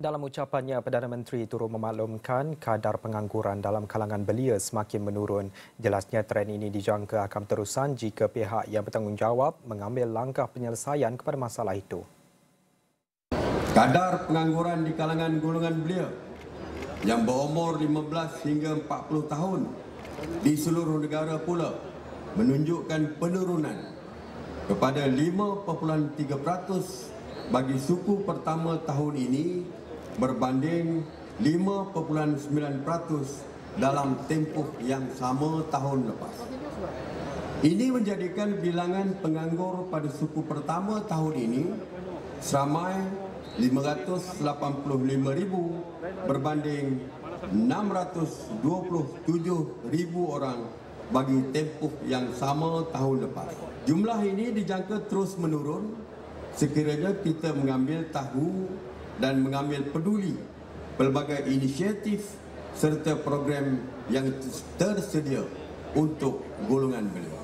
Dalam ucapannya, Perdana Menteri turut memaklumkan kadar pengangguran dalam kalangan belia semakin menurun. Jelasnya tren ini dijangka akan terusan jika pihak yang bertanggungjawab mengambil langkah penyelesaian kepada masalah itu. Kadar pengangguran di kalangan golongan belia yang berumur 15 hingga 40 tahun di seluruh negara pula menunjukkan penurunan kepada 5.3% bagi suku pertama tahun ini berbanding 5.9% dalam tempoh yang sama tahun lepas. Ini menjadikan bilangan penganggur pada suku pertama tahun ini seramai 585,000 berbanding 627,000 orang bagi tempoh yang sama tahun lepas. Jumlah ini dijangka terus menurun sekiranya kita mengambil tahu dan mengambil peduli pelbagai inisiatif serta program yang tersedia untuk golongan beliau.